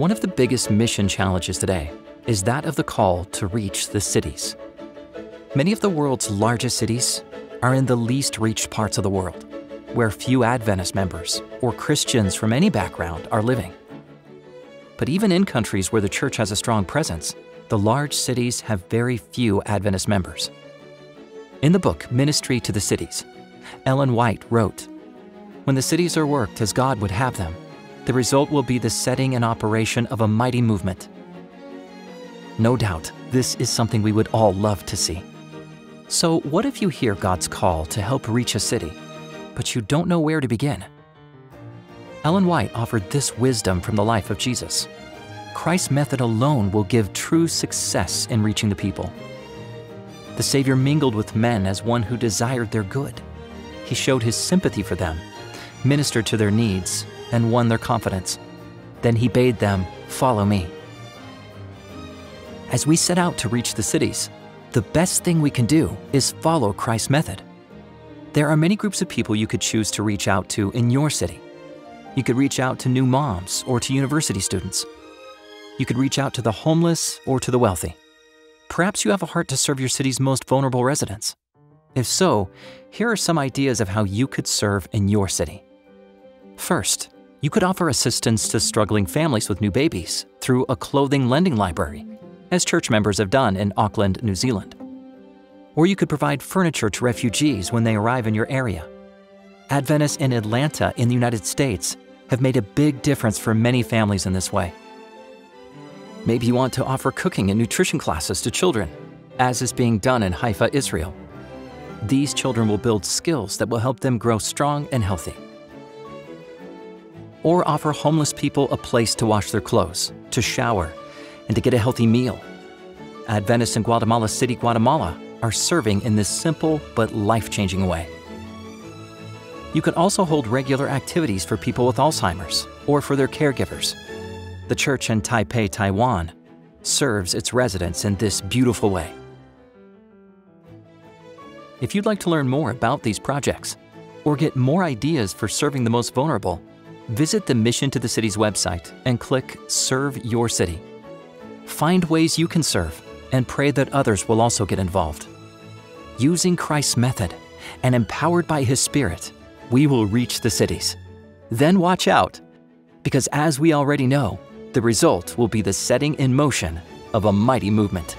One of the biggest mission challenges today is that of the call to reach the cities. Many of the world's largest cities are in the least reached parts of the world, where few Adventist members or Christians from any background are living. But even in countries where the church has a strong presence, the large cities have very few Adventist members. In the book Ministry to the Cities, Ellen White wrote When the cities are worked as God would have them, the result will be the setting and operation of a mighty movement. No doubt, this is something we would all love to see. So, what if you hear God's call to help reach a city, but you don't know where to begin? Ellen White offered this wisdom from the life of Jesus. Christ's method alone will give true success in reaching the people. The Savior mingled with men as one who desired their good. He showed his sympathy for them, ministered to their needs, and won their confidence. Then he bade them, Follow me. As we set out to reach the cities, the best thing we can do is follow Christ's method. There are many groups of people you could choose to reach out to in your city. You could reach out to new moms or to university students. You could reach out to the homeless or to the wealthy. Perhaps you have a heart to serve your city's most vulnerable residents. If so, here are some ideas of how you could serve in your city. First, you could offer assistance to struggling families with new babies through a clothing lending library, as church members have done in Auckland, New Zealand. Or you could provide furniture to refugees when they arrive in your area. Adventists in Atlanta, in the United States, have made a big difference for many families in this way. Maybe you want to offer cooking and nutrition classes to children, as is being done in Haifa, Israel. These children will build skills that will help them grow strong and healthy or offer homeless people a place to wash their clothes, to shower, and to get a healthy meal. Adventists in Guatemala City, Guatemala are serving in this simple but life changing way. You can also hold regular activities for people with Alzheimer's or for their caregivers. The church in Taipei, Taiwan serves its residents in this beautiful way. If you'd like to learn more about these projects or get more ideas for serving the most vulnerable, Visit the Mission to the Cities website and click Serve Your City. Find ways you can serve and pray that others will also get involved. Using Christ's method and empowered by His Spirit, we will reach the cities. Then watch out, because as we already know, the result will be the setting in motion of a mighty movement.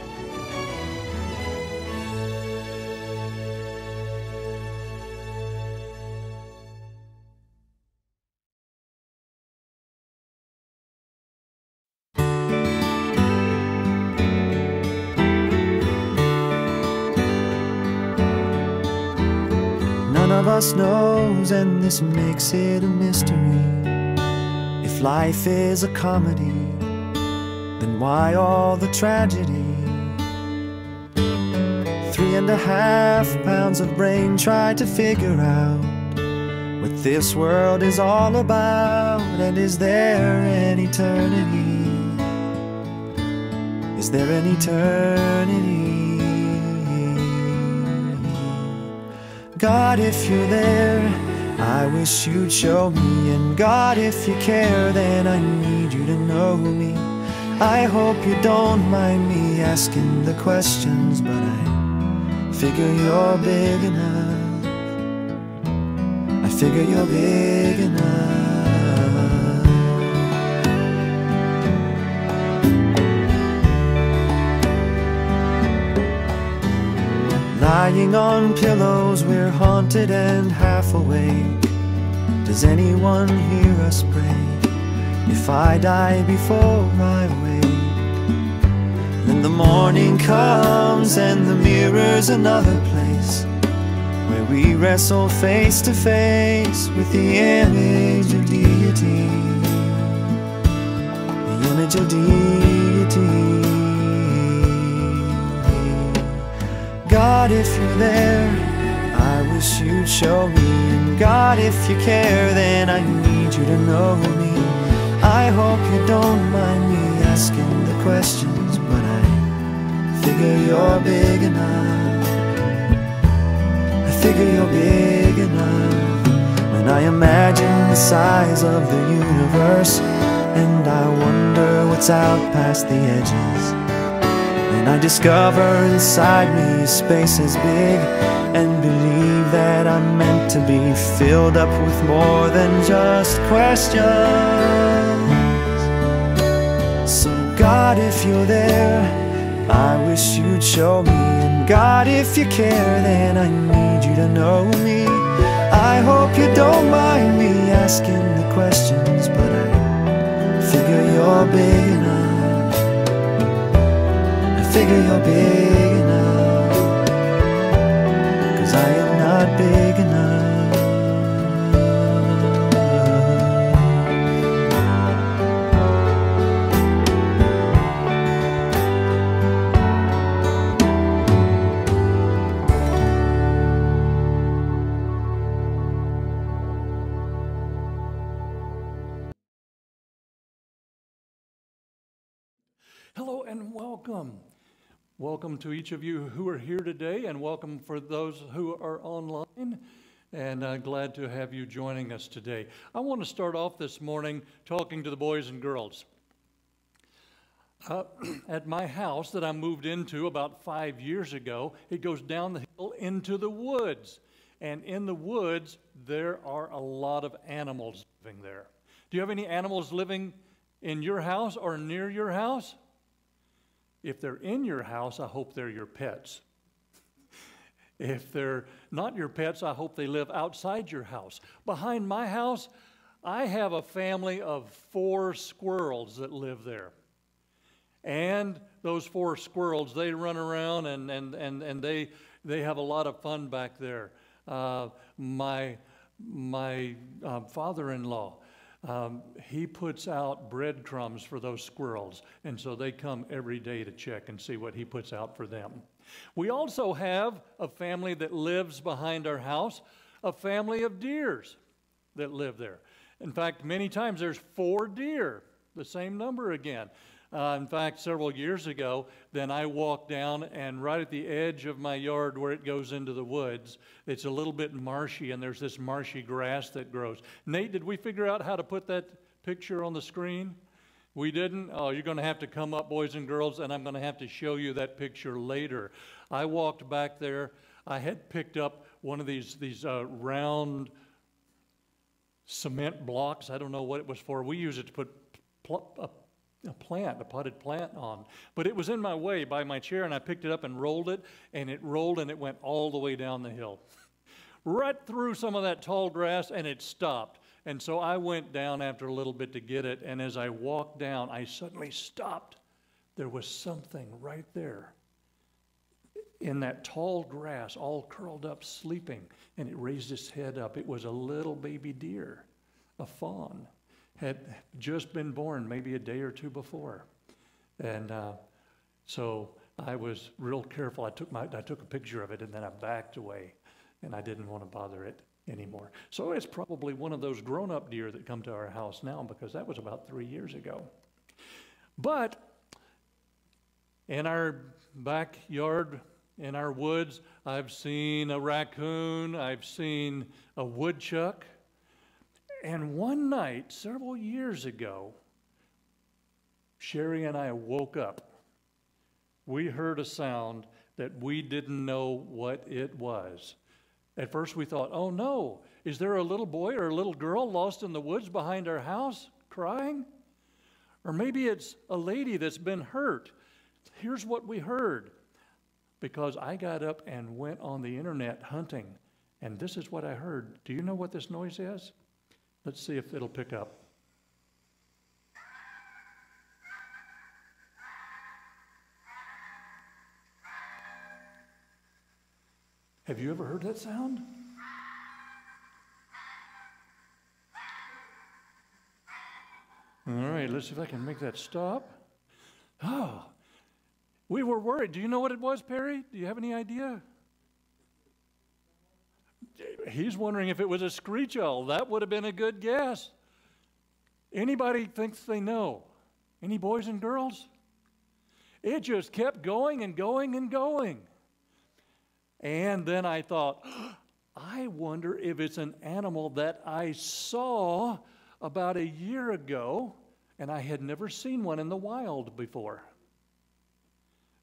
Makes it a mystery. If life is a comedy, then why all the tragedy? Three and a half pounds of brain try to figure out what this world is all about, and is there an eternity? Is there an eternity? God, if you're there, I wish you'd show me. And God, if you care, then I need you to know me. I hope you don't mind me asking the questions, but I figure you're big enough. I figure you're big enough. Lying on pillows, we're haunted and half awake. Does anyone hear us pray? If I die before I wake, then the morning comes and the mirror's another place where we wrestle face to face with the image of deity. The image of deity. God, if you're there, I wish you'd show me. And God, if you care, then I need you to know me. I hope you don't mind me asking the questions, but I figure you're big enough. I figure you're big enough. When I imagine the size of the universe, and I wonder what's out past the edges. I discover inside me space is big and believe that I'm meant to be filled up with more than just questions. So, God, if you're there, I wish you'd show me. And God, if you care, then I need you to know me. I hope you don't mind me asking the questions, but I figure you're big enough. Figure you're big Welcome to each of you who are here today, and welcome for those who are online. And uh, glad to have you joining us today. I want to start off this morning talking to the boys and girls. Uh, at my house that I moved into about five years ago, it goes down the hill into the woods. And in the woods, there are a lot of animals living there. Do you have any animals living in your house or near your house? If they're in your house, I hope they're your pets. If they're not your pets, I hope they live outside your house. Behind my house, I have a family of four squirrels that live there. And those four squirrels, they run around and, and, and, and they, they have a lot of fun back there. Uh, my my uh, father in law, um, he puts out breadcrumbs for those squirrels, and so they come every day to check and see what he puts out for them. We also have a family that lives behind our house, a family of deers that live there. In fact, many times there's four deer, the same number again. Uh, in fact, several years ago, then I walked down and right at the edge of my yard where it goes into the woods, it's a little bit marshy and there's this marshy grass that grows. Nate, did we figure out how to put that picture on the screen? We didn't? Oh, you're going to have to come up, boys and girls, and I'm going to have to show you that picture later. I walked back there. I had picked up one of these, these uh, round cement blocks. I don't know what it was for. We use it to put a plant, a potted plant on. But it was in my way by my chair, and I picked it up and rolled it, and it rolled and it went all the way down the hill. right through some of that tall grass, and it stopped. And so I went down after a little bit to get it, and as I walked down, I suddenly stopped. There was something right there in that tall grass, all curled up, sleeping, and it raised its head up. It was a little baby deer, a fawn had just been born maybe a day or two before. And uh, so I was real careful. I took, my, I took a picture of it and then I backed away and I didn't want to bother it anymore. So it's probably one of those grown up deer that come to our house now because that was about three years ago. But in our backyard, in our woods, I've seen a raccoon, I've seen a woodchuck, and one night, several years ago, Sherry and I woke up. We heard a sound that we didn't know what it was. At first, we thought, oh no, is there a little boy or a little girl lost in the woods behind our house crying? Or maybe it's a lady that's been hurt. Here's what we heard because I got up and went on the internet hunting, and this is what I heard. Do you know what this noise is? Let's see if it'll pick up. Have you ever heard that sound? All right, let's see if I can make that stop. Oh, we were worried. Do you know what it was, Perry? Do you have any idea? He's wondering if it was a screech owl. That would have been a good guess. Anybody thinks they know? Any boys and girls? It just kept going and going and going. And then I thought, I wonder if it's an animal that I saw about a year ago. and I had never seen one in the wild before.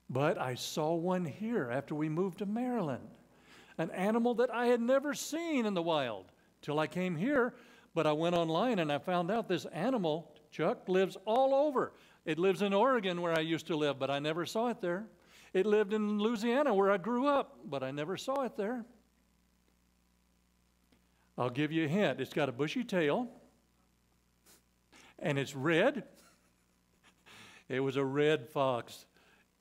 But I saw one here after we moved to Maryland, an animal that I had never seen in the wild till I came here. But I went online and I found out this animal, Chuck, lives all over. It lives in Oregon where I used to live, but I never saw it there. It lived in Louisiana where I grew up, but I never saw it there. I'll give you a hint. It's got a bushy tail and it's red. It was a red fox.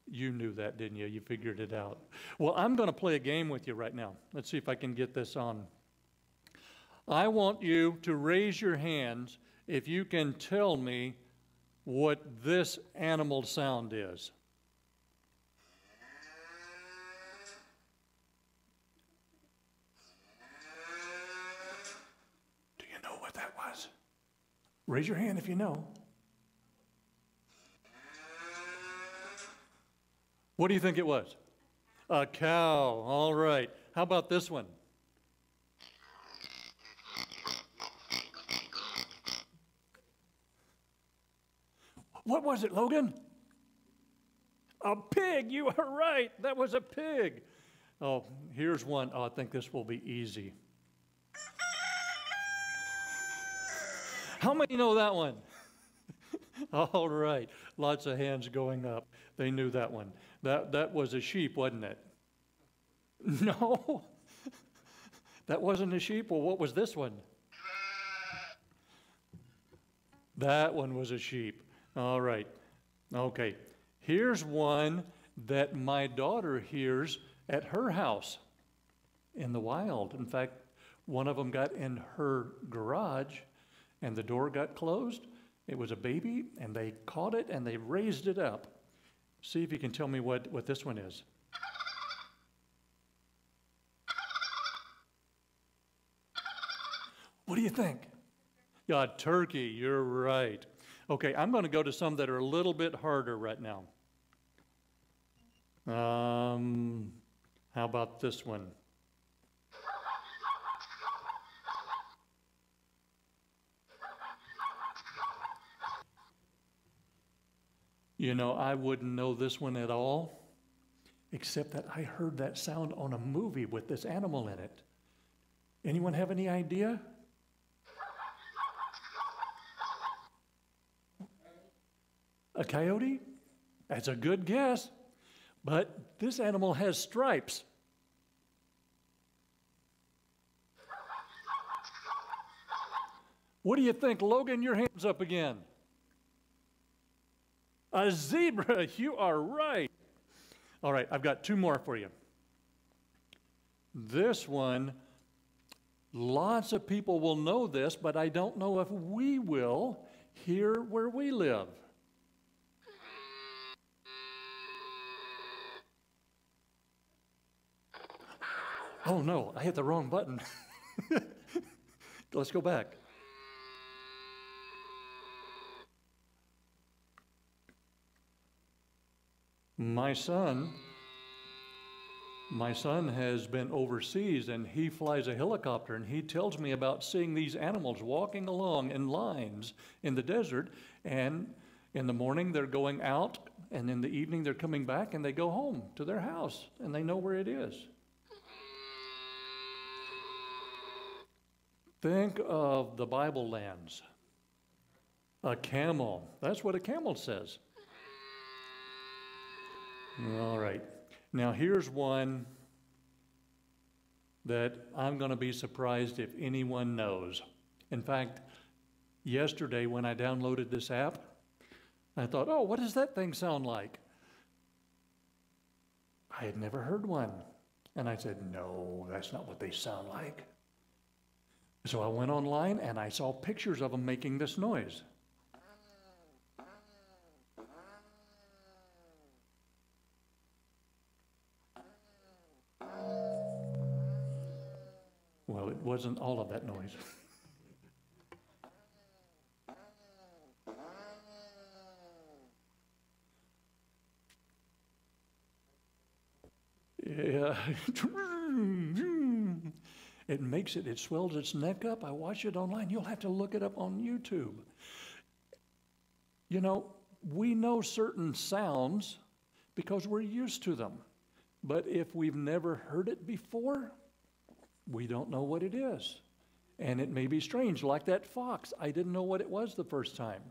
You knew that, didn't you? You figured it out. Well, I'm going to play a game with you right now. Let's see if I can get this on. I want you to raise your hands if you can tell me what this animal sound is. Do you know what that was? Raise your hand if you know. What do you think it was? A cow. All right. How about this one? What was it, Logan? A pig. You are right. That was a pig. Oh, here's one. Oh, I think this will be easy. How many know that one? All right. Lots of hands going up. They knew that one. That, that was a sheep, wasn't it? No. that wasn't a sheep. Well, what was this one? That one was a sheep. All right. Okay. Here's one that my daughter hears at her house in the wild. In fact, one of them got in her garage and the door got closed. It was a baby and they caught it and they raised it up. See if you can tell me what, what this one is. What do you think? Yeah, turkey, you're right. Okay, I'm going to go to some that are a little bit harder right now. Um, how about this one? You know, I wouldn't know this one at all, except that I heard that sound on a movie with this animal in it. Anyone have any idea? A coyote? That's a good guess. But this animal has stripes. What do you think? Logan, your hand's up again. A zebra. You are right. All right, I've got two more for you. This one, lots of people will know this, but I don't know if we will here where we live. Oh no, I hit the wrong button. Let's go back. My son, my son has been overseas and he flies a helicopter and he tells me about seeing these animals walking along in lines in the desert and in the morning they're going out and in the evening they're coming back and they go home to their house and they know where it is. Think of the Bible lands. A camel. That's what a camel says. All right. Now, here's one that I'm going to be surprised if anyone knows. In fact, yesterday when I downloaded this app, I thought, oh, what does that thing sound like? I had never heard one. And I said, no, that's not what they sound like. So I went online and I saw pictures of them making this noise. Wasn't all of that noise. yeah. It makes it, it swells its neck up. I watch it online. You'll have to look it up on YouTube. You know, we know certain sounds because we're used to them. But if we've never heard it before, we don't know what it is. And it may be strange, like that fox. I didn't know what it was the first time.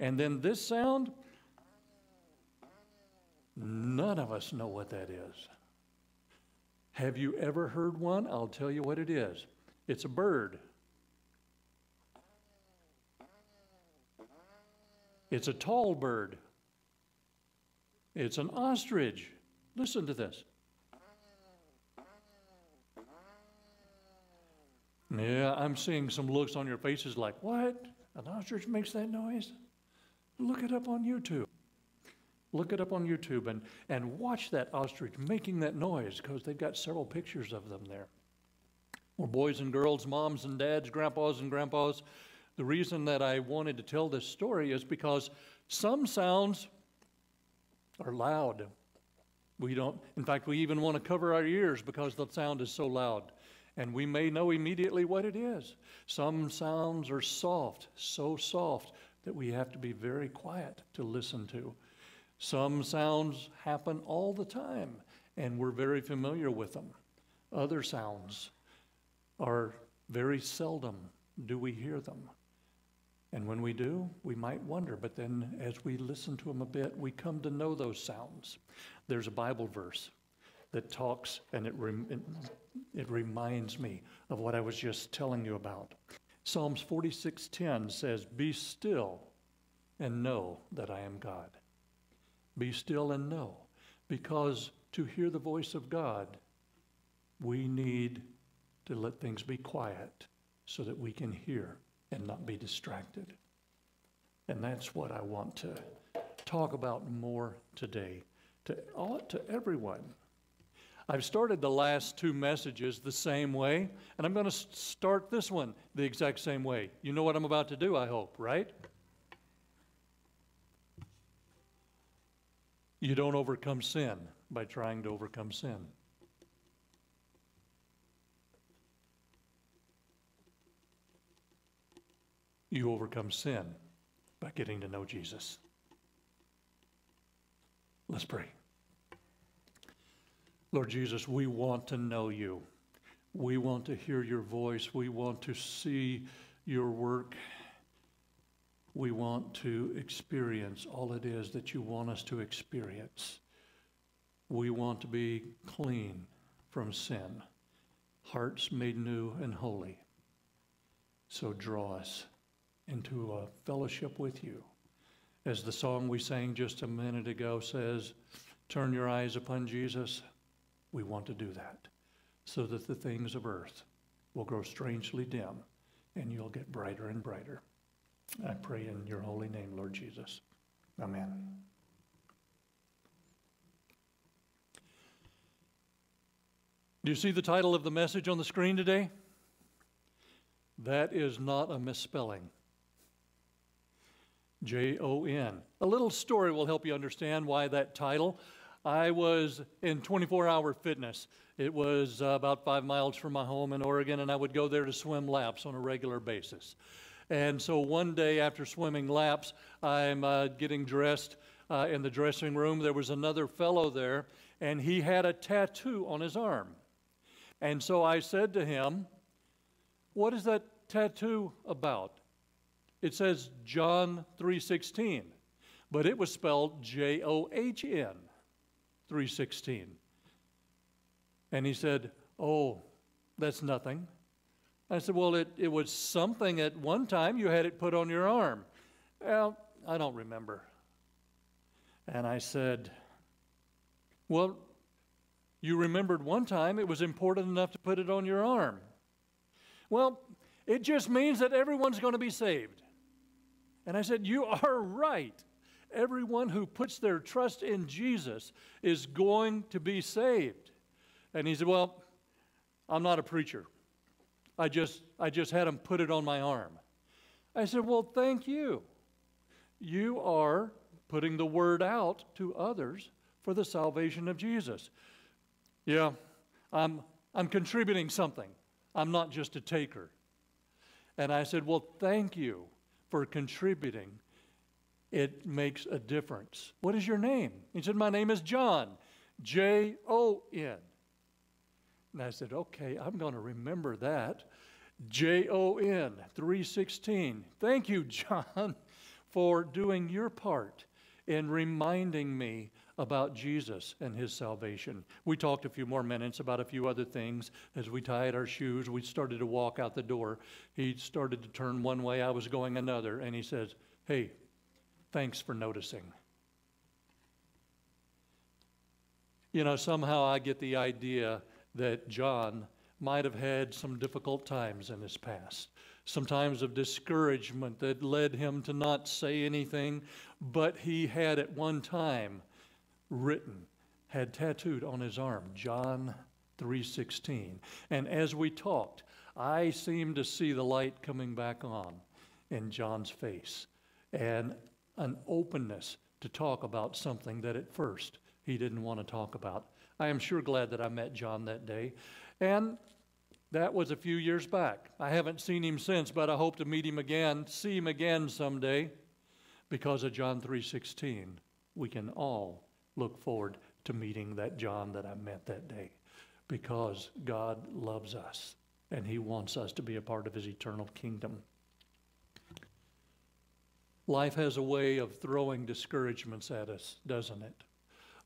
And then this sound, none of us know what that is. Have you ever heard one? I'll tell you what it is it's a bird. It's a tall bird. It's an ostrich. Listen to this. Yeah, I'm seeing some looks on your faces like, what? An ostrich makes that noise? Look it up on YouTube. Look it up on YouTube and, and watch that ostrich making that noise because they've got several pictures of them there. Well, boys and girls, moms and dads, grandpas and grandpas, the reason that I wanted to tell this story is because some sounds are loud. We don't, in fact, we even want to cover our ears because the sound is so loud. And we may know immediately what it is. Some sounds are soft, so soft that we have to be very quiet to listen to. Some sounds happen all the time, and we're very familiar with them. Other sounds are very seldom do we hear them. And when we do, we might wonder, but then as we listen to them a bit, we come to know those sounds. There's a Bible verse that talks, and it, rem- it reminds me of what I was just telling you about. Psalms 46:10 says, "Be still and know that I am God." Be still and know, because to hear the voice of God, we need to let things be quiet so that we can hear and not be distracted. And that's what I want to talk about more today to, all, to everyone. I've started the last two messages the same way, and I'm going to start this one the exact same way. You know what I'm about to do, I hope, right? You don't overcome sin by trying to overcome sin. You overcome sin by getting to know Jesus. Let's pray. Lord Jesus, we want to know you. We want to hear your voice. We want to see your work. We want to experience all it is that you want us to experience. We want to be clean from sin, hearts made new and holy. So draw us into a fellowship with you. As the song we sang just a minute ago says, Turn your eyes upon Jesus. We want to do that so that the things of earth will grow strangely dim and you'll get brighter and brighter. I pray in your holy name, Lord Jesus. Amen. Do you see the title of the message on the screen today? That is not a misspelling. J O N. A little story will help you understand why that title. I was in 24 hour fitness. It was uh, about five miles from my home in Oregon, and I would go there to swim laps on a regular basis. And so one day after swimming laps, I'm uh, getting dressed uh, in the dressing room. There was another fellow there, and he had a tattoo on his arm. And so I said to him, What is that tattoo about? It says John 3:16, but it was spelled J O H N 3:16. And he said, "Oh, that's nothing." I said, Well, it, it was something at one time. You had it put on your arm. Well, I don't remember. And I said, Well, you remembered one time it was important enough to put it on your arm. Well, it just means that everyone's going to be saved. And I said, You are right. Everyone who puts their trust in Jesus is going to be saved. And he said, Well, I'm not a preacher. I just, I just had him put it on my arm. I said, Well, thank you. You are putting the word out to others for the salvation of Jesus. Yeah, I'm, I'm contributing something. I'm not just a taker. And I said, Well, thank you for contributing it makes a difference. What is your name? He said, My name is John, J O N. And I said, Okay, I'm going to remember that. J O N 316. Thank you, John, for doing your part in reminding me about Jesus and his salvation. We talked a few more minutes about a few other things as we tied our shoes. We started to walk out the door. He started to turn one way, I was going another, and he says, Hey, thanks for noticing. You know, somehow I get the idea that John might have had some difficult times in his past, some times of discouragement that led him to not say anything, but he had at one time written, had tattooed on his arm, John 3:16. And as we talked, I seemed to see the light coming back on in John's face and an openness to talk about something that at first he didn't want to talk about. I am sure glad that I met John that day. And that was a few years back. I haven't seen him since, but I hope to meet him again, see him again someday. Because of John 3:16, we can all look forward to meeting that John that I met that day because God loves us and he wants us to be a part of his eternal kingdom. Life has a way of throwing discouragements at us, doesn't it?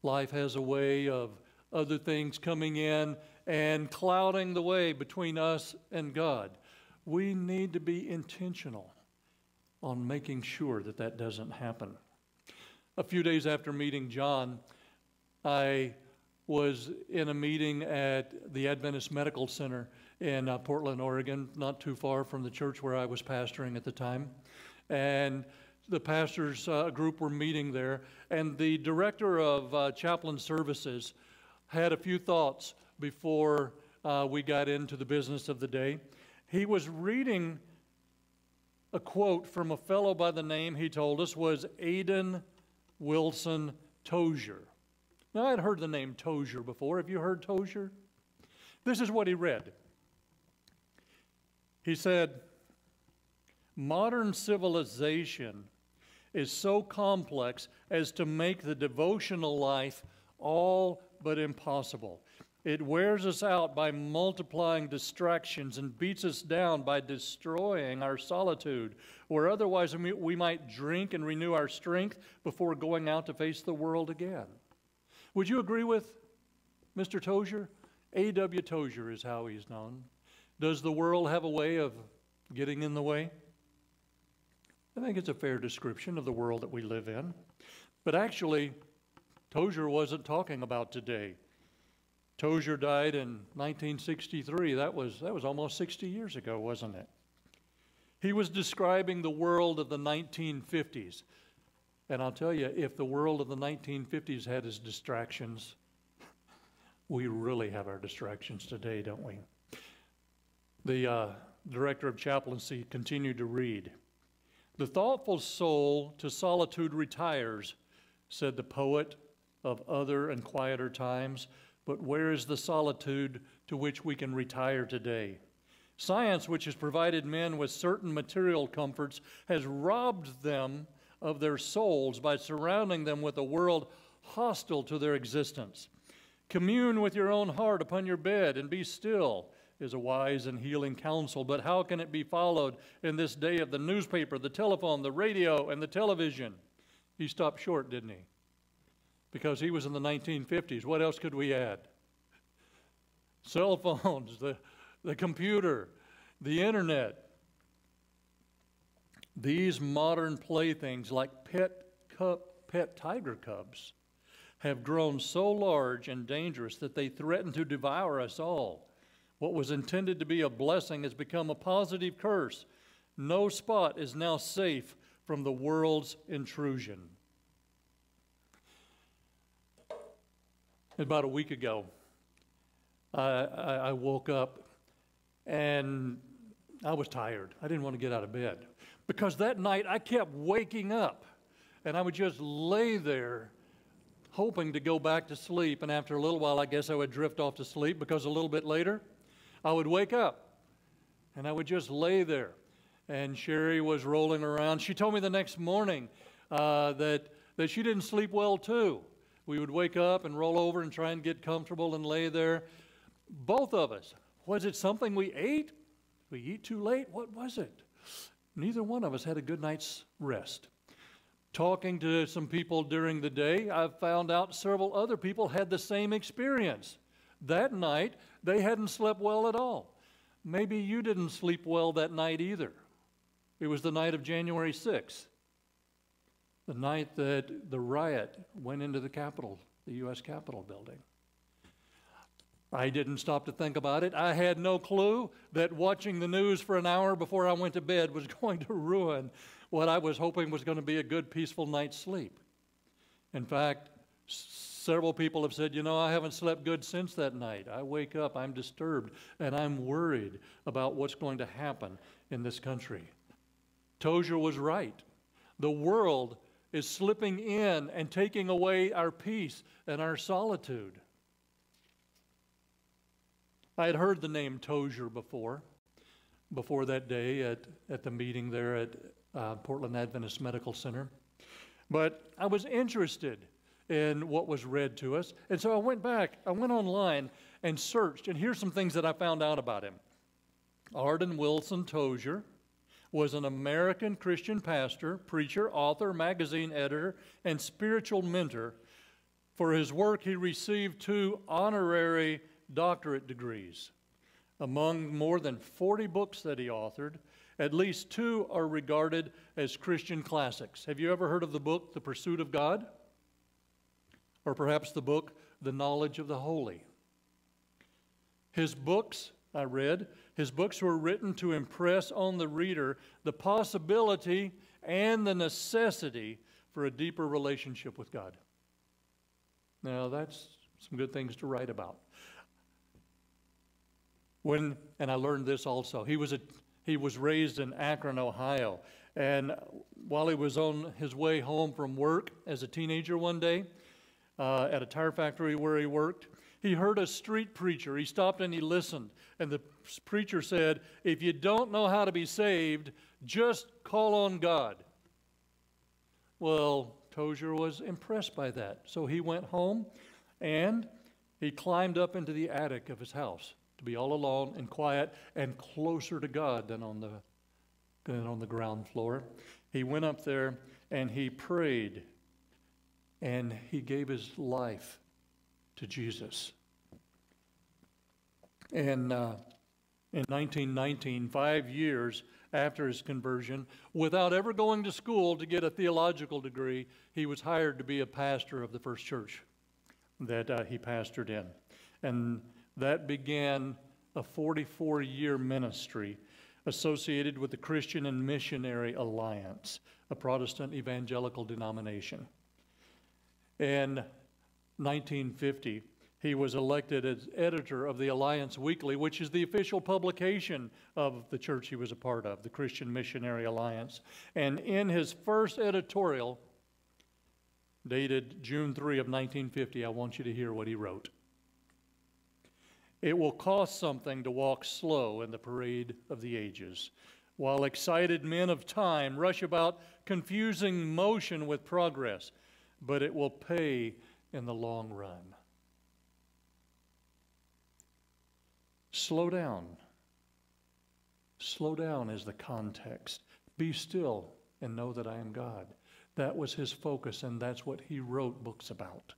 Life has a way of other things coming in and clouding the way between us and God. We need to be intentional on making sure that that doesn't happen. A few days after meeting John, I was in a meeting at the Adventist Medical Center in uh, Portland, Oregon, not too far from the church where I was pastoring at the time. And the pastors uh, group were meeting there, and the director of uh, chaplain services had a few thoughts before uh, we got into the business of the day. He was reading a quote from a fellow by the name, he told us, was Aiden Wilson Tozer. Now, I'd heard the name Tozer before. Have you heard Tozer? This is what he read. He said, Modern civilization is so complex as to make the devotional life all but impossible. It wears us out by multiplying distractions and beats us down by destroying our solitude, where otherwise we might drink and renew our strength before going out to face the world again. Would you agree with Mr. Tozer? A.W. Tozer is how he's known. Does the world have a way of getting in the way? I think it's a fair description of the world that we live in. But actually, Tozer wasn't talking about today. Tozer died in 1963. That was, that was almost 60 years ago, wasn't it? He was describing the world of the 1950s. And I'll tell you, if the world of the 1950s had its distractions, we really have our distractions today, don't we? The uh, director of chaplaincy continued to read. The thoughtful soul to solitude retires, said the poet of other and quieter times. But where is the solitude to which we can retire today? Science, which has provided men with certain material comforts, has robbed them of their souls by surrounding them with a world hostile to their existence. Commune with your own heart upon your bed and be still is a wise and healing counsel, but how can it be followed in this day of the newspaper, the telephone, the radio, and the television? He stopped short, didn't he? because he was in the 1950s. What else could we add? Cell phones, the, the computer, the internet. These modern playthings, like pet, pet tiger cubs, have grown so large and dangerous that they threaten to devour us all. What was intended to be a blessing has become a positive curse. No spot is now safe from the world's intrusion. about a week ago, I, I woke up and I was tired. I didn't want to get out of bed because that night I kept waking up and I would just lay there hoping to go back to sleep. And after a little while, I guess I would drift off to sleep because a little bit later I would wake up and I would just lay there. And Sherry was rolling around. She told me the next morning uh, that, that she didn't sleep well too. We would wake up and roll over and try and get comfortable and lay there. Both of us. Was it something we ate? We eat too late? What was it? Neither one of us had a good night's rest. Talking to some people during the day, I found out several other people had the same experience. That night, they hadn't slept well at all. Maybe you didn't sleep well that night either. It was the night of January 6th, the night that the riot went into the Capitol, the U.S. Capitol building. I didn't stop to think about it. I had no clue that watching the news for an hour before I went to bed was going to ruin what I was hoping was going to be a good, peaceful night's sleep. In fact, several people have said, you know, I haven't slept good since that night. I wake up, I'm disturbed, and I'm worried about what's going to happen in this country. Tozer was right. The world is slipping in and taking away our peace and our solitude. I had heard the name Tozer before, before that day at, at the meeting there at uh, Portland Adventist Medical Center. But I was interested in what was read to us. And so I went back, I went online and searched, and here's some things that I found out about him. Aiden Wilson Tozer was an American Christian pastor, preacher, author, magazine editor, and spiritual mentor. For his work, he received two honorary doctorate degrees. Among more than 40 books that he authored, at least two are regarded as Christian classics. Have you ever heard of the book, The Pursuit of God? Or perhaps the book, The Knowledge of the Holy? His books, I read, his books were written to impress on the reader the possibility and the necessity for a deeper relationship with God. Now, that's some good things to write about. When, and I learned this also, he was, a, he was raised in Akron, Ohio. And while he was on his way home from work as a teenager one day, uh, at a tire factory where he worked, he heard a street preacher. He stopped and he listened. And the preacher said, If you don't know how to be saved, just call on God. Well, Tozer was impressed by that. So he went home and he climbed up into the attic of his house to be all alone and quiet and closer to God than on the, than on the ground floor. He went up there and he prayed and he gave his life to Jesus. And uh, in 1919, five years after his conversion, without ever going to school to get a theological degree, he was hired to be a pastor of the first church that uh, he pastored in. And that began a 44 year ministry associated with the Christian and Missionary Alliance, a Protestant evangelical denomination. In 1950, he was elected as editor of the Alliance Weekly, which is the official publication of the church he was a part of, the Christian Missionary Alliance. And in his first editorial, dated June 3 of 1950, I want you to hear what he wrote. It will cost something to walk slow in the parade of the ages, while excited men of time rush about confusing motion with progress, but it will pay in the long run. Slow down. Slow down is the context. Be still and know that I am God. That was his focus, and that's what he wrote books about.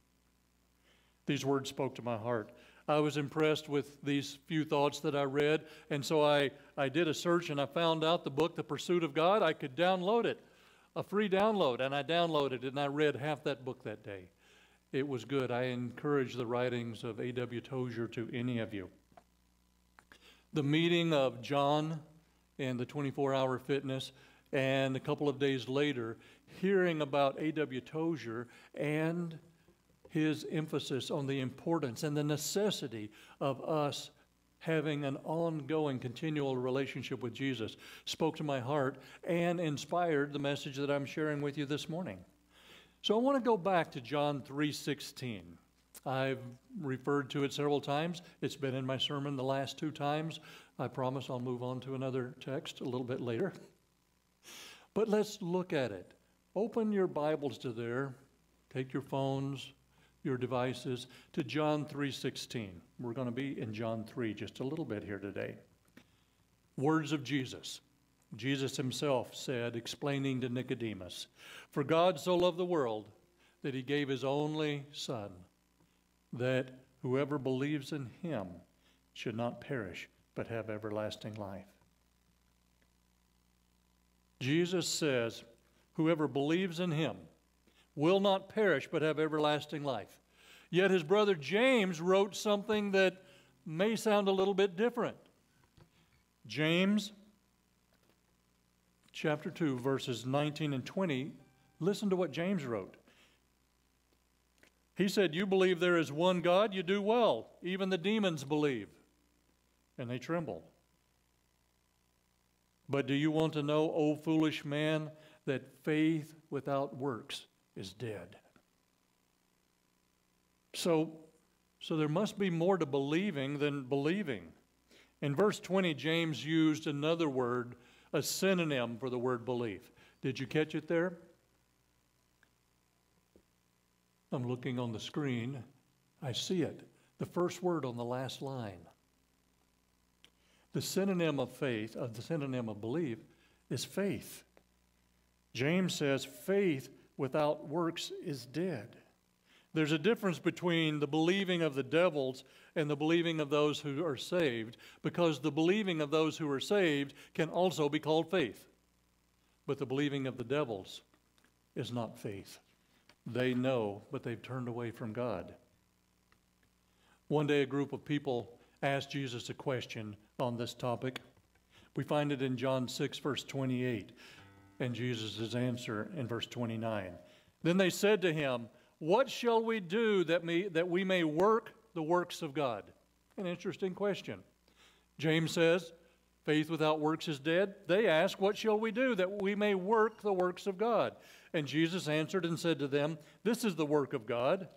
These words spoke to my heart. I was impressed with these few thoughts that I read, and so I, I did a search and I found out the book, The Pursuit of God. I could download it, a free download, and I downloaded it and I read half that book that day. It was good. I encourage the writings of A.W. Tozer to any of you. The meeting of John and the 24 hour fitness, and a couple of days later, hearing about A.W. Tozer and his emphasis on the importance and the necessity of us having an ongoing, continual relationship with Jesus spoke to my heart and inspired the message that I'm sharing with you this morning. So I want to go back to John 3:16. I've referred to it several times. It's been in my sermon the last two times. I promise I'll move on to another text a little bit later. But let's look at it open your Bibles to there. Take your phones, your devices to John 3:16. We're going to be in John 3 just a little bit here today. Words of Jesus. Jesus himself said, explaining to Nicodemus, For God so loved the world that he gave his only Son, that whoever believes in him should not perish, but have everlasting life. Jesus says, Whoever believes in him will not perish, but have everlasting life. Yet his brother James wrote something that may sound a little bit different. James chapter 2, verses 19 and 20, listen to what James wrote. He said, You believe there is one God, you do well. Even the demons believe, and they tremble. But do you want to know, O foolish man, that faith without works is dead? So, so there must be more to believing than believing. In verse 20, James used another word, a synonym for the word belief. Did you catch it there? I'm looking on the screen. I see it. The first word on the last line. The synonym of faith, of the synonym of belief, is faith. James says faith without works is dead. There's a difference between the believing of the devils and the believing of those who are saved, because the believing of those who are saved can also be called faith. But the believing of the devils is not faith. They know, but they've turned away from God. One day, a group of people asked Jesus a question on this topic. We find it in John 6, verse 28, and Jesus' answer in verse 29. Then they said to him, What shall we do that, me, that we may work the works of God? An interesting question. James says, Faith without works is dead. They ask, What shall we do that we may work the works of God? And Jesus answered and said to them, This is the work of God,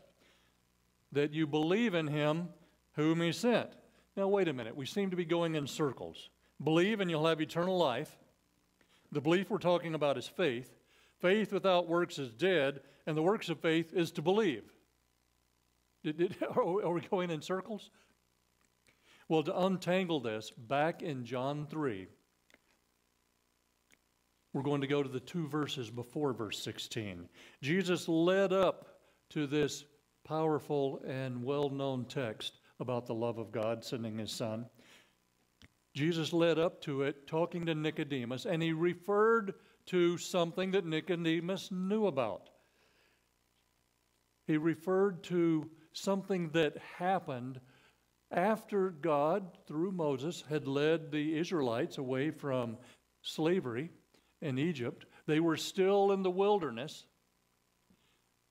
that you believe in him whom he sent. Now, wait a minute. We seem to be going in circles. Believe and you'll have eternal life. The belief we're talking about is faith. Faith without works is dead, and the works of faith is to believe. Did, did, are we going in circles? Well, to untangle this, back in John 3, we're going to go to the two verses before verse 16. Jesus led up to this powerful and well known text about the love of God sending his son. Jesus led up to it talking to Nicodemus, and he referred to something that Nicodemus knew about. He referred to something that happened after God, through Moses, had led the Israelites away from slavery in Egypt. They were still in the wilderness,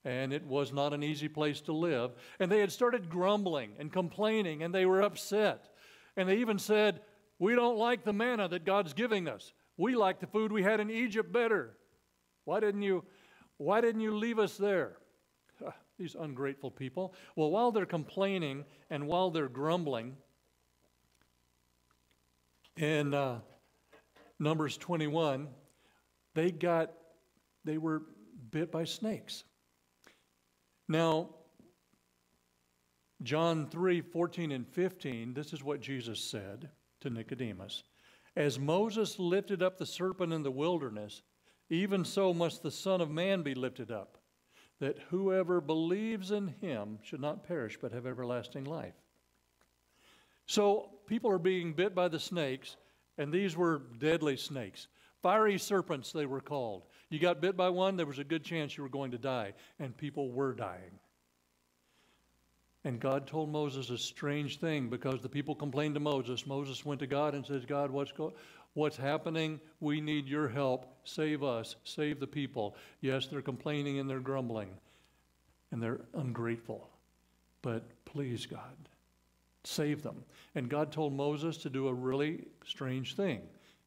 and it was not an easy place to live. And they had started grumbling and complaining, and they were upset. And they even said, We don't like the manna that God's giving us. We like the food we had in Egypt better. Why didn't you, why didn't you leave us there? These ungrateful people. Well, while they're complaining and while they're grumbling, in uh, Numbers 21, they got, they were bit by snakes. Now, John 3 14 and 15, this is what Jesus said to Nicodemus. As Moses lifted up the serpent in the wilderness, even so must the Son of Man be lifted up, that whoever believes in him should not perish but have everlasting life. So people are being bit by the snakes, and these were deadly snakes. Fiery serpents, they were called. You got bit by one, there was a good chance you were going to die, and people were dying. And God told Moses a strange thing because the people complained to Moses. Moses went to God and says, God, what's, go- what's happening? We need your help. Save us. Save the people. Yes, they're complaining and they're grumbling and they're ungrateful. But please, God, save them. And God told Moses to do a really strange thing.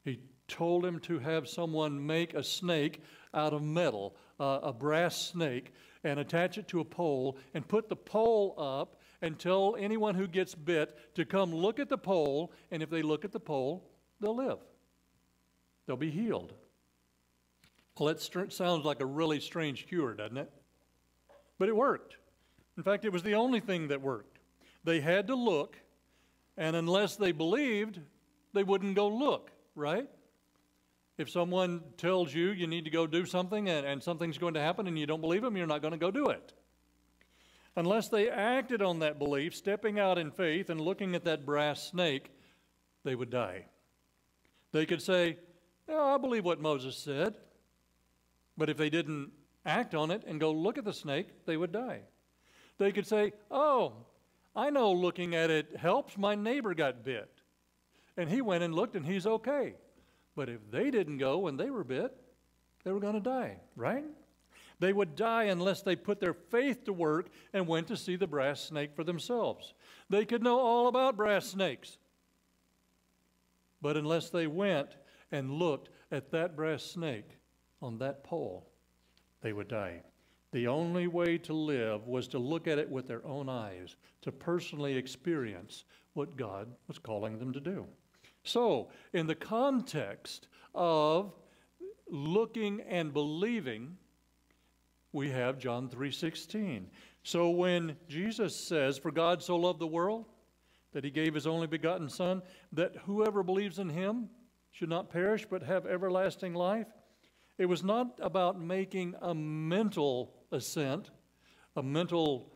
He told him to have someone make a snake out of metal, uh, a brass snake, and attach it to a pole and put the pole up and tell anyone who gets bit to come look at the pole, and if they look at the pole, they'll live. They'll be healed. Well, that sounds like a really strange cure, doesn't it? But it worked. In fact, it was the only thing that worked. They had to look, and unless they believed, they wouldn't go look, right? If someone tells you you need to go do something and, and something's going to happen and you don't believe them, you're not going to go do it. Unless they acted on that belief, stepping out in faith and looking at that brass snake, they would die. They could say, I believe what Moses said. But if they didn't act on it and go look at the snake, they would die. They could say, Oh, I know looking at it helps. My neighbor got bit. And he went and looked and he's okay. But if they didn't go when they were bit, they were going to die, right? They would die unless they put their faith to work and went to see the brass snake for themselves. They could know all about brass snakes. But unless they went and looked at that brass snake on that pole, they would die. The only way to live was to look at it with their own eyes, to personally experience what God was calling them to do. So, in the context of looking and believing, we have John 3:16. So when Jesus says, "For God so loved the world that he gave his only begotten son, that whoever believes in him should not perish but have everlasting life," it was not about making a mental assent, a mental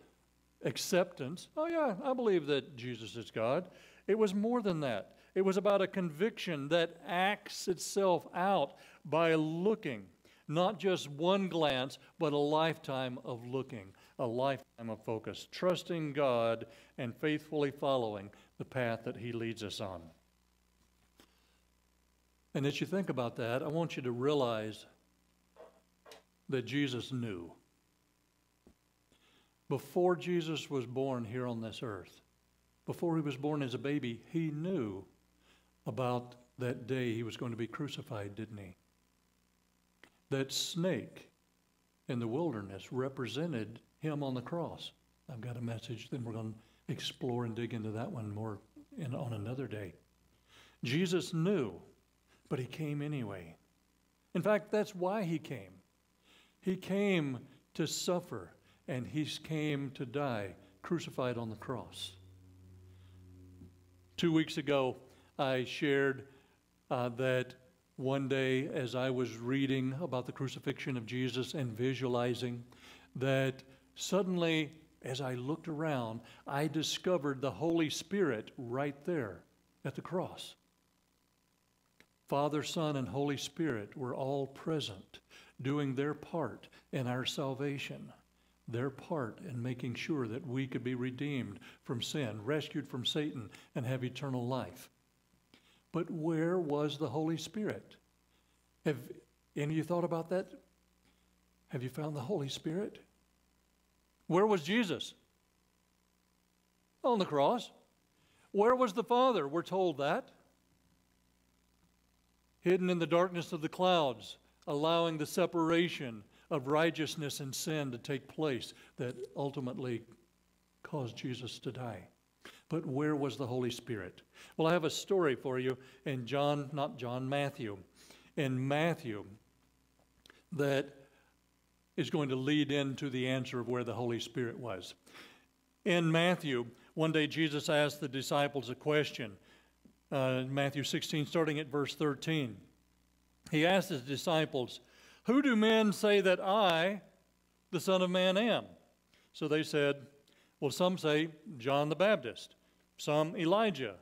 acceptance. Oh, yeah, I believe that Jesus is God. It was more than that. It was about a conviction that acts itself out by looking, not just one glance, but a lifetime of looking, a lifetime of focus, trusting God and faithfully following the path that He leads us on. And as you think about that, I want you to realize that Jesus knew. Before Jesus was born here on this earth, before he was born as a baby, he knew about that day he was going to be crucified, didn't he? That snake in the wilderness represented him on the cross. I've got a message, then we're going to explore and dig into that one more in, on another day. Jesus knew, but he came anyway. In fact, that's why he came. He came to suffer, and he came to die, crucified on the cross. Two weeks ago, I shared uh, that one day as I was reading about the crucifixion of Jesus and visualizing, that suddenly, as I looked around, I discovered the Holy Spirit right there at the cross. Father, Son, and Holy Spirit were all present, doing their part in our salvation their part in making sure that we could be redeemed from sin, rescued from Satan, and have eternal life. But where was the Holy Spirit? Have any of you thought about that? Have you found the Holy Spirit? Where was Jesus? On the cross. Where was the Father? We're told that. Hidden in the darkness of the clouds, allowing the separation of righteousness and sin to take place that ultimately caused Jesus to die. But where was the Holy Spirit? Well, I have a story for you in John, not John, Matthew. In Matthew, that is going to lead into the answer of where the Holy Spirit was. In Matthew, one day Jesus asked the disciples a question. Uh, Matthew 16, starting at verse 13. He asked his disciples, Who do men say that I, the Son of Man, am? So they said, Well, some say John the Baptist some Elijah,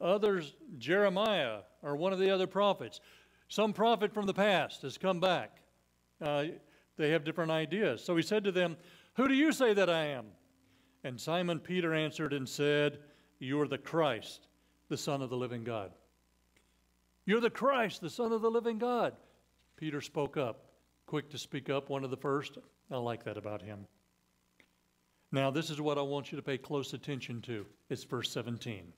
others Jeremiah or one of the other prophets. Some prophet from the past has come back. Uh, they have different ideas. So he said to them, Who do you say that I am? And Simon Peter answered and said, You are the Christ, the Son of the living God. You're the Christ, the Son of the living God. Peter spoke up, quick to speak up, one of the first. I like that about him. Now, this is what I want you to pay close attention to. It's verse 17.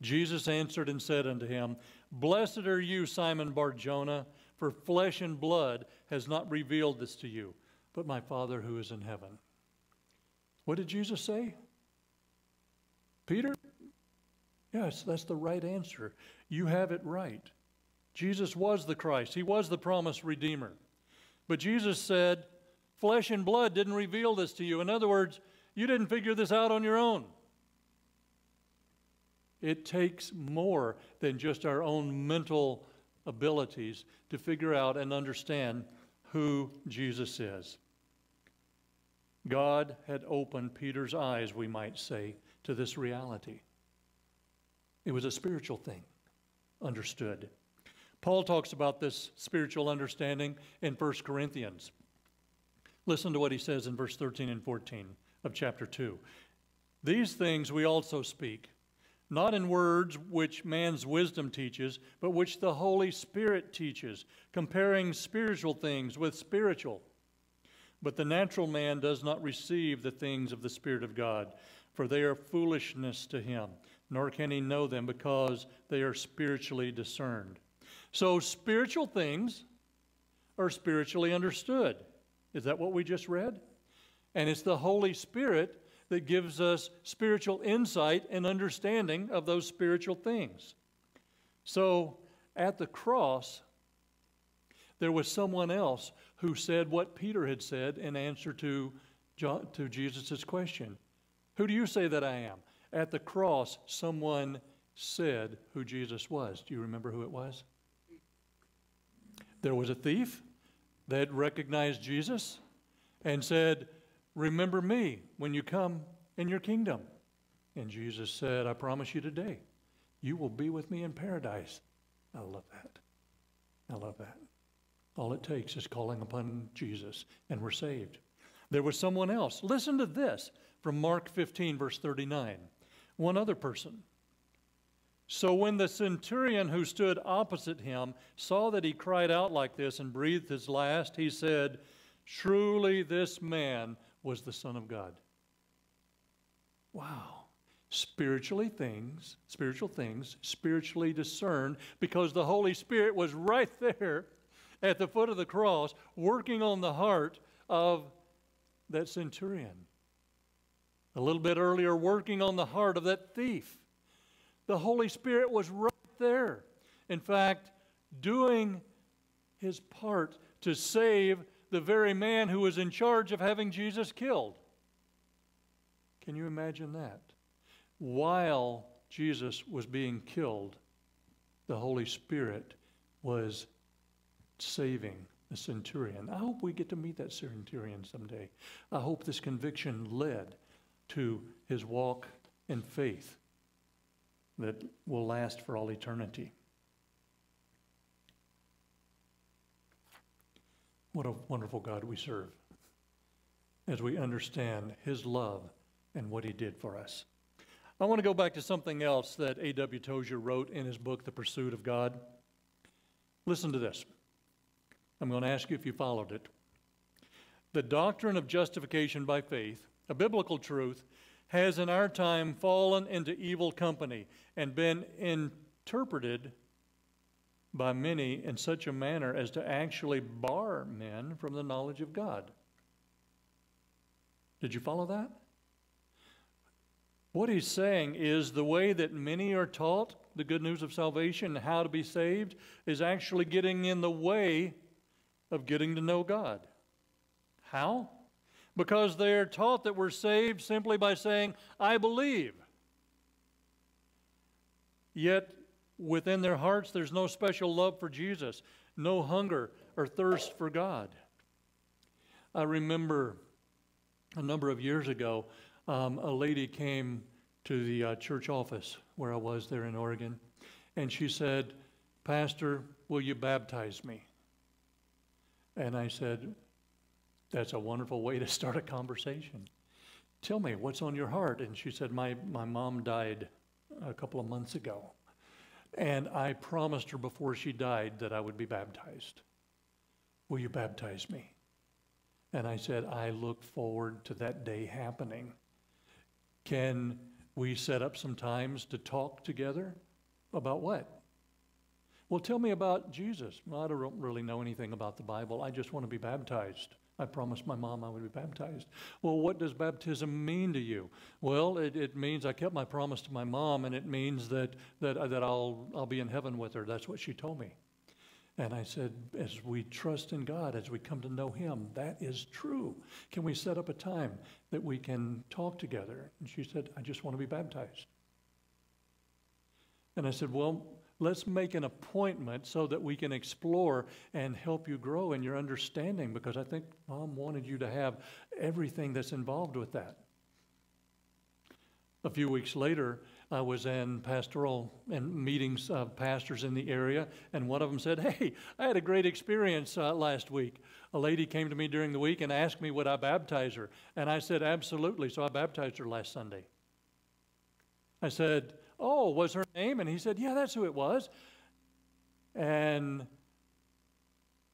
Jesus answered and said unto him, Blessed are you, Simon Barjona, for flesh and blood has not revealed this to you, but my Father who is in heaven. What did Jesus say? Peter? Yes, that's the right answer. You have it right. Jesus was the Christ, He was the promised Redeemer. But Jesus said, Flesh and blood didn't reveal this to you. In other words, you didn't figure this out on your own. It takes more than just our own mental abilities to figure out and understand who Jesus is. God had opened Peter's eyes, we might say, to this reality. It was a spiritual thing, understood. Paul talks about this spiritual understanding in 1 Corinthians. Listen to what he says in verse 13 and 14 of chapter 2. These things we also speak, not in words which man's wisdom teaches, but which the Holy Spirit teaches, comparing spiritual things with spiritual. But the natural man does not receive the things of the Spirit of God, for they are foolishness to him, nor can he know them because they are spiritually discerned. So, spiritual things are spiritually understood. Is that what we just read? And it's the Holy Spirit that gives us spiritual insight and understanding of those spiritual things. So, at the cross, there was someone else who said what Peter had said in answer to, to Jesus' question Who do you say that I am? At the cross, someone said who Jesus was. Do you remember who it was? There was a thief that recognized Jesus and said, Remember me when you come in your kingdom. And Jesus said, I promise you today, you will be with me in paradise. I love that. I love that. All it takes is calling upon Jesus, and we're saved. There was someone else. Listen to this from Mark 15, verse 39. One other person. So when the centurion who stood opposite him saw that he cried out like this and breathed his last, he said, Truly this man was the Son of God. Wow. Spiritually things, spiritual things, spiritually discerned, because the Holy Spirit was right there at the foot of the cross, working on the heart of that centurion. A little bit earlier, working on the heart of that thief. The Holy Spirit was right there. In fact, doing his part to save the very man who was in charge of having Jesus killed. Can you imagine that? While Jesus was being killed, the Holy Spirit was saving the centurion. I hope we get to meet that centurion someday. I hope this conviction led to his walk in faith that will last for all eternity. What a wonderful God we serve as we understand his love and what he did for us. I want to go back to something else that A.W. Tozer wrote in his book, The Pursuit of God. Listen to this. I'm going to ask you if you followed it. The doctrine of justification by faith, a biblical truth, has in our time fallen into evil company and been interpreted by many in such a manner as to actually bar men from the knowledge of God. Did you follow that? What he's saying is the way that many are taught the good news of salvation and how to be saved is actually getting in the way of getting to know God. How? Because they're taught that we're saved simply by saying, I believe. Yet within their hearts, there's no special love for Jesus, no hunger or thirst for God. I remember a number of years ago, um, a lady came to the uh, church office where I was there in Oregon, and she said, Pastor, will you baptize me? And I said, That's a wonderful way to start a conversation. Tell me, what's on your heart? And she said, My, my mom died a couple of months ago. And I promised her before she died that I would be baptized. Will you baptize me? And I said, I look forward to that day happening. Can we set up some times to talk together? About what? Well, tell me about Jesus. Well, I don't really know anything about the Bible. I just want to be baptized. I promised my mom I would be baptized. Well, what does baptism mean to you? Well, it, it means I kept my promise to my mom, and it means that, that, uh, that I'll, I'll be in heaven with her. That's what she told me. And I said, as we trust in God, as we come to know Him, that is true. Can we set up a time that we can talk together? And she said, I just want to be baptized. And I said, Well, let's make an appointment so that we can explore and help you grow in your understanding because I think mom wanted you to have everything that's involved with that. A few weeks later, I was in pastoral and meetings of pastors in the area, and one of them said, Hey, I had a great experience uh, last week. A lady came to me during the week and asked me, Would I baptize her? And I said, Absolutely. So I baptized her last Sunday. I said, Oh, was her name? And he said, Yeah, that's who it was. And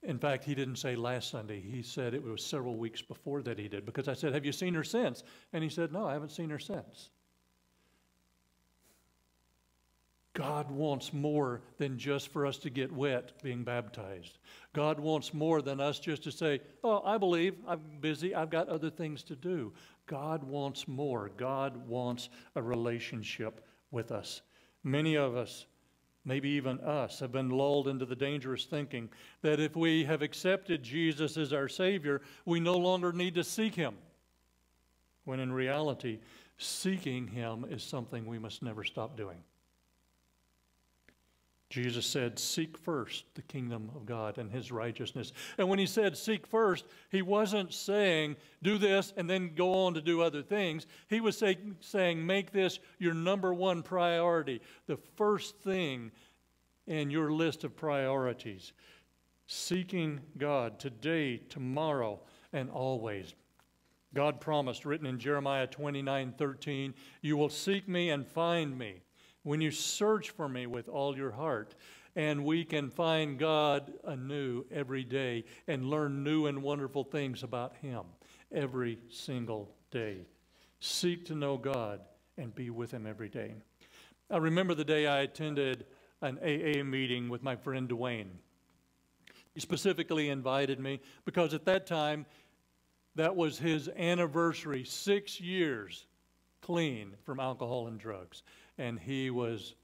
in fact, he didn't say last Sunday. He said it was several weeks before that he did because I said, Have you seen her since? And he said, No, I haven't seen her since. God wants more than just for us to get wet being baptized. God wants more than us just to say, Oh, I believe, I'm busy, I've got other things to do. God wants more. God wants a relationship with us. Many of us, maybe even us, have been lulled into the dangerous thinking that if we have accepted Jesus as our Savior, we no longer need to seek Him. When in reality, seeking Him is something we must never stop doing. Jesus said, Seek first the kingdom of God and his righteousness. And when he said seek first, he wasn't saying do this and then go on to do other things. He was say, saying make this your number one priority, the first thing in your list of priorities. Seeking God today, tomorrow, and always. God promised, written in Jeremiah 29 13, You will seek me and find me when you search for me with all your heart. And we can find God anew every day and learn new and wonderful things about Him every single day. Seek to know God and be with Him every day. I remember the day I attended an AA meeting with my friend Dwayne. He specifically invited me because at that time, that was his anniversary, six years clean from alcohol and drugs and he was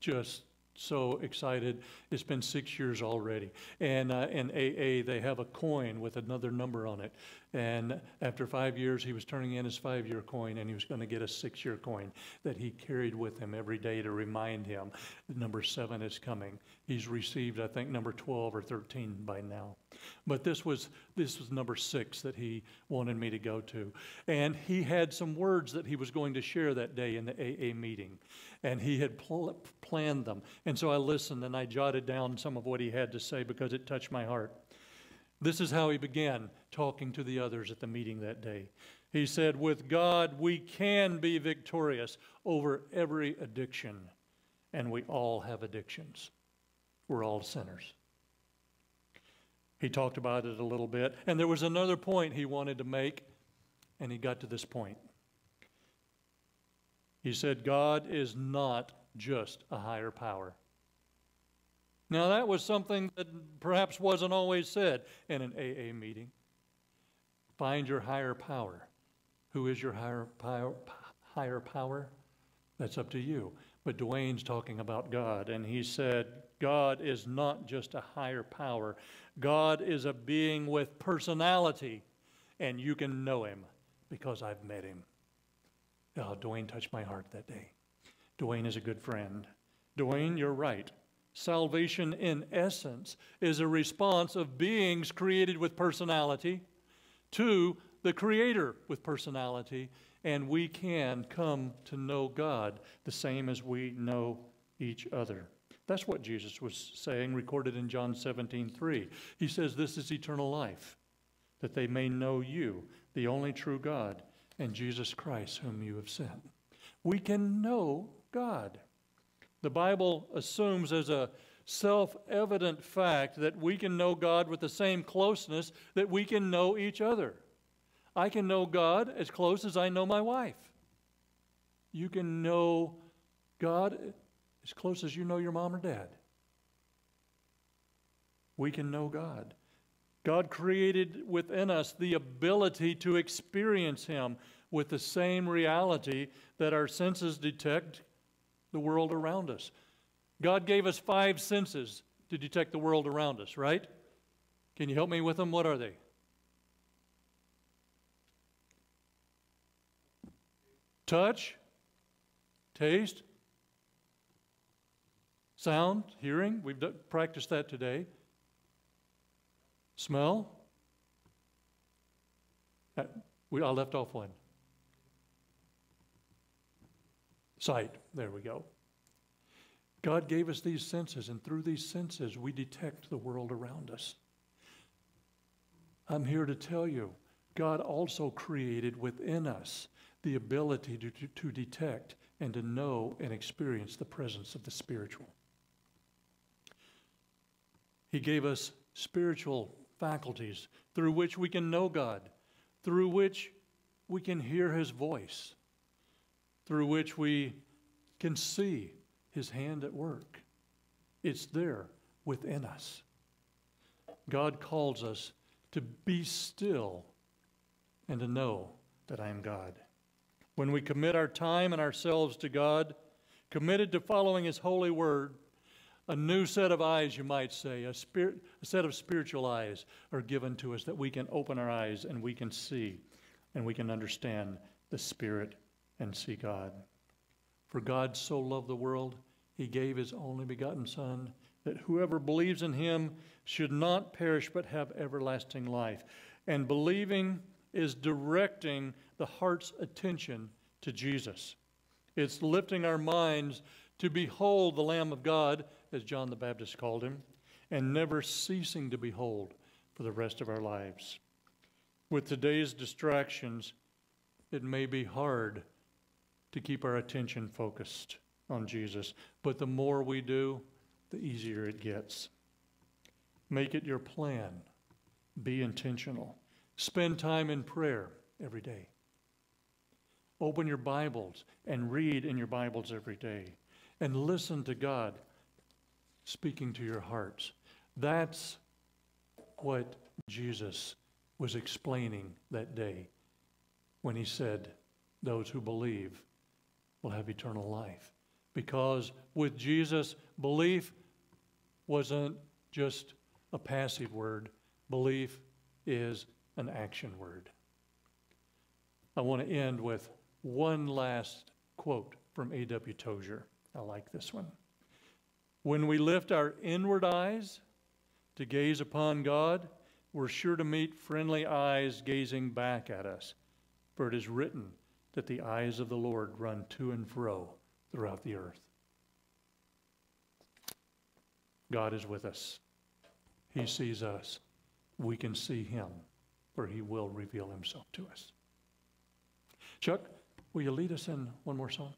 just so excited. It's been six years already. And uh, in AA, they have a coin with another number on it. And after five years, he was turning in his five year coin and he was going to get a six year coin that he carried with him every day to remind him number seven is coming. He's received, I think, number 12 or 13 by now. But this was, this was number six that he wanted me to go to. And he had some words that he was going to share that day in the AA meeting. And he had pl- planned them. And so I listened and I jotted down some of what he had to say because it touched my heart. This is how he began talking to the others at the meeting that day. He said, With God, we can be victorious over every addiction, and we all have addictions. We're all sinners. He talked about it a little bit, and there was another point he wanted to make, and he got to this point. He said, God is not just a higher power. Now, that was something that perhaps wasn't always said in an AA meeting. Find your higher power. Who is your higher power? Higher power? That's up to you. But Dwayne's talking about God, and he said, God is not just a higher power. God is a being with personality, and you can know him because I've met him. Ah, oh, Dwayne touched my heart that day. Dwayne is a good friend. Dwayne, you're right. Salvation, in essence, is a response of beings created with personality to the Creator with personality, and we can come to know God the same as we know each other. That's what Jesus was saying, recorded in John 17 3. He says, This is eternal life, that they may know you, the only true God, and Jesus Christ, whom you have sent. We can know God. The Bible assumes as a self evident fact that we can know God with the same closeness that we can know each other. I can know God as close as I know my wife. You can know God as close as you know your mom or dad. We can know God. God created within us the ability to experience Him with the same reality that our senses detect the world around us. God gave us five senses to detect the world around us, right? Can you help me with them? What are they? Touch, taste, sound, hearing. We've practiced that today. Smell. We, I left off one. Sight. There we go. God gave us these senses, and through these senses, we detect the world around us. I'm here to tell you, God also created within us the ability to, to, to, detect and to know and experience the presence of the spiritual. He gave us spiritual faculties through which we can know God, through which we can hear His voice, through which we can see His hand at work. It's there within us. God calls us to be still and to know that I am God. When we commit our time and ourselves to God, committed to following His holy word, a new set of eyes, you might say, a, spirit, a set of spiritual eyes are given to us that we can open our eyes and we can see and we can understand the Spirit and see God. For God so loved the world, he gave his only begotten Son, that whoever believes in him should not perish but have everlasting life. And believing is directing the heart's attention to Jesus. It's lifting our minds to behold the Lamb of God as John the Baptist called him, and never ceasing to behold for the rest of our lives. With today's distractions, it may be hard to keep our attention focused on Jesus, but the more we do, the easier it gets. Make it your plan. Be intentional. Spend time in prayer every day. Open your Bibles and read in your Bibles every day and listen to God speaking to your hearts. That's what Jesus was explaining that day when he said, Those who believe will have eternal life. Because with Jesus, belief wasn't just a passive word, belief is an action word. I want to end with one last quote from A.W. Tozer. I like this one. When we lift our inward eyes to gaze upon God, we're sure to meet friendly eyes gazing back at us. For it is written that the eyes of the Lord run to and fro throughout the earth. God is with us. He sees us. We can see him, for he will reveal himself to us. Chuck, will you lead us in one more song?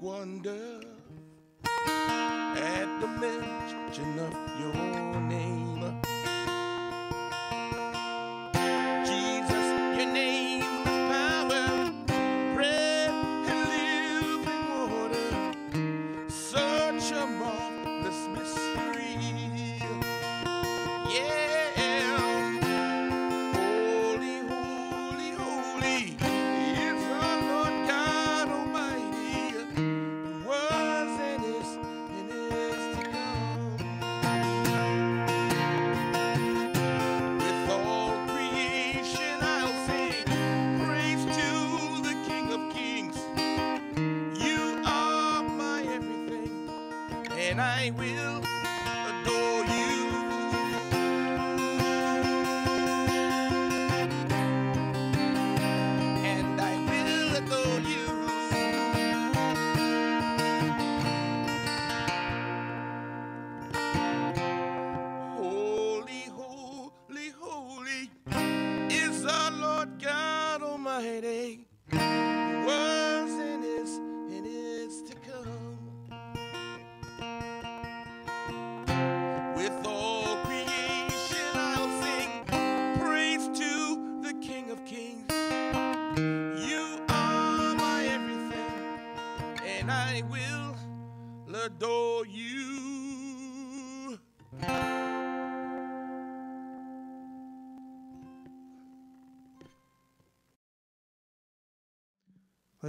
Wonder and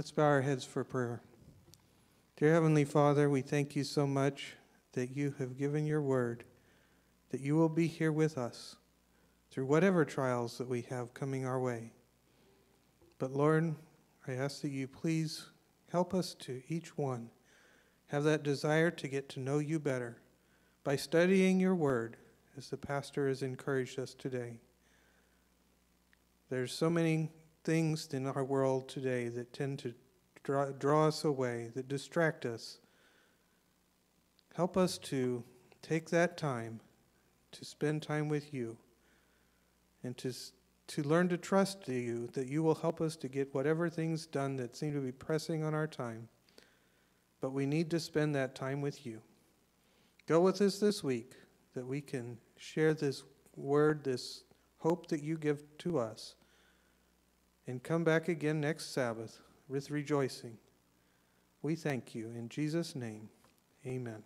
Let's bow our heads for prayer. Dear Heavenly Father, we thank you so much that you have given your word, that you will be here with us through whatever trials that we have coming our way. But Lord, I ask that you please help us to each one have that desire to get to know you better by studying your word, as the pastor has encouraged us today. There's so many things in our world today that tend to draw, draw us away, that distract us. Help us to take that time to spend time with you and to, to learn to trust you that you will help us to get whatever things done that seem to be pressing on our time. But we need to spend that time with you. Go with us this week that we can share this word, this hope that you give to us and come back again next Sabbath with rejoicing. We thank you. In Jesus' name, amen.